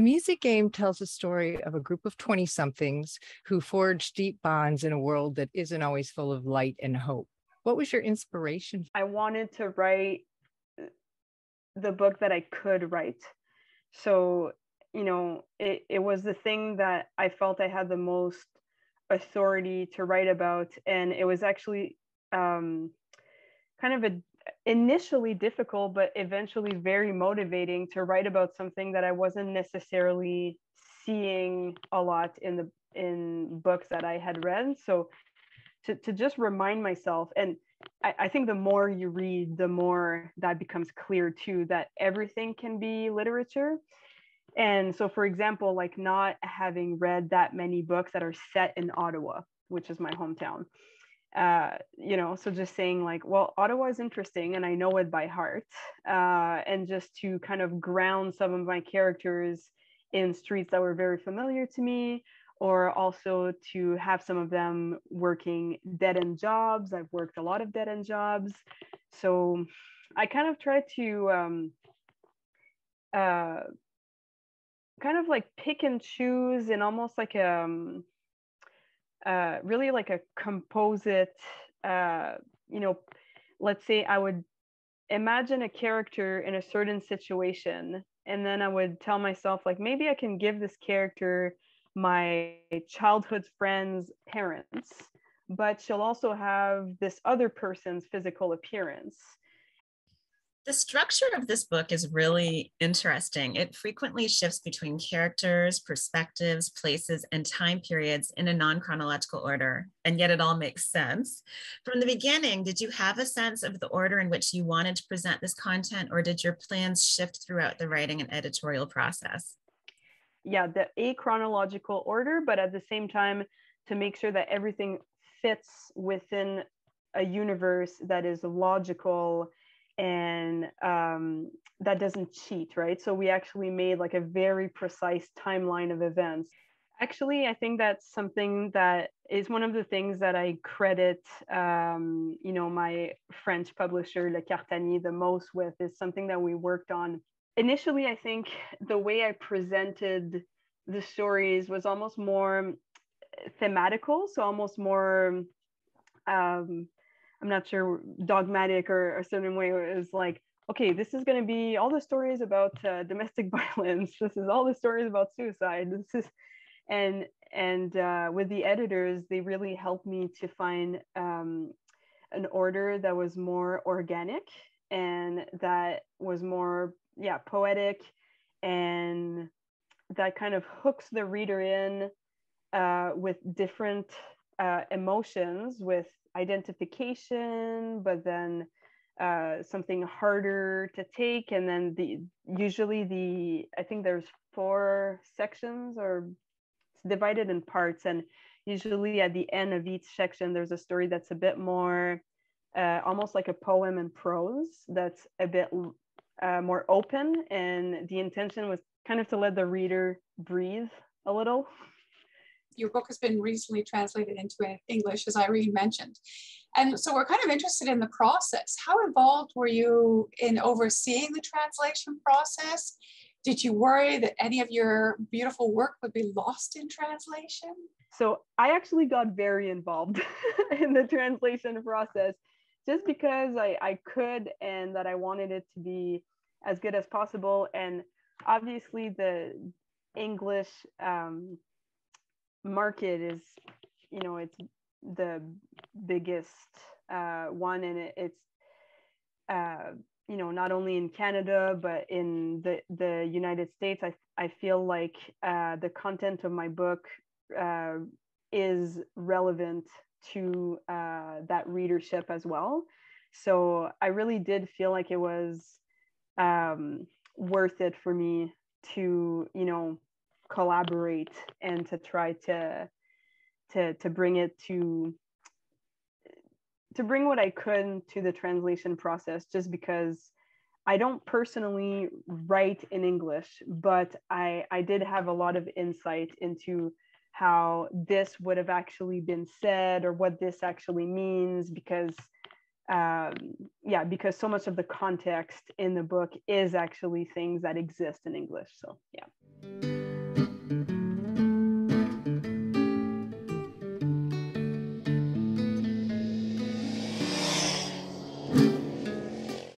The music game tells a story of a group of 20 somethings who forge deep bonds in a world that isn't always full of light and hope. What was your inspiration? I wanted to write the book that I could write. So, you know, it, it was the thing that I felt I had the most authority to write about. And it was actually um, kind of a initially difficult, but eventually very motivating to write about something that I wasn't necessarily seeing a lot in the in books that I had read. So to, to just remind myself, and I, I think the more you read, the more that becomes clear too, that everything can be literature. And so, for example, like not having read that many books that are set in Ottawa, which is my hometown uh, you know, so just saying like, well, Ottawa is interesting and I know it by heart, uh, and just to kind of ground some of my characters in streets that were very familiar to me, or also to have some of them working dead end jobs. I've worked a lot of dead end jobs, so I kind of try to um, uh, kind of like pick and choose in almost like a um, uh, really like a composite, uh, you know, let's say I would imagine a character in a certain situation, and then I would tell myself, like, maybe I can give this character my childhood friend's parents, but she'll also have this other person's physical appearance. The structure of this book is really interesting. It frequently shifts between characters, perspectives, places, and time periods in a non chronological order, and yet it all makes sense. From the beginning, did you have a sense of the order in which you wanted to present this content, or did your plans shift throughout the writing and editorial process? Yeah, the a chronological order, but at the same time, to make sure that everything fits within a universe that is logical and um, that doesn't cheat, right? So we actually made like a very precise timeline of events. Actually, I think that's something that is one of the things that I credit, um, you know, my French publisher Le Quartanier the most with is something that we worked on. Initially, I think the way I presented the stories was almost more thematical, so almost more um, I'm not sure dogmatic or a certain way was like, okay, this is going to be all the stories about uh, domestic violence. This is all the stories about suicide. This is, and and uh, with the editors, they really helped me to find um, an order that was more organic and that was more yeah poetic and that kind of hooks the reader in uh, with different uh, emotions with identification, but then uh, something harder to take. And then the usually the I think there's four sections or it's divided in parts. And usually at the end of each section, there's a story that's a bit more uh, almost like a poem in prose that's a bit uh, more open. And the intention was kind of to let the reader breathe a little your book has been recently translated into English, as Irene mentioned. And so we're kind of interested in the process. How involved were you in overseeing the translation process? Did you worry that any of your beautiful work would be lost in translation? So I actually got very involved in the translation process just because I, I could and that I wanted it to be as good as possible. And obviously, the English um, market is you know it's the biggest uh, one and it, it's uh, you know not only in canada but in the the united states i, I feel like uh, the content of my book uh, is relevant to uh, that readership as well. So i really did feel like it was um, worth it for me to you know collaborate and to try to to to bring it to to bring what I could to the translation process just because I don't personally write in English, but I, I did have a lot of insight into how this would have actually been said or what this actually means because um, yeah, because so much of the context in the book is actually things that exist in English. So, yeah.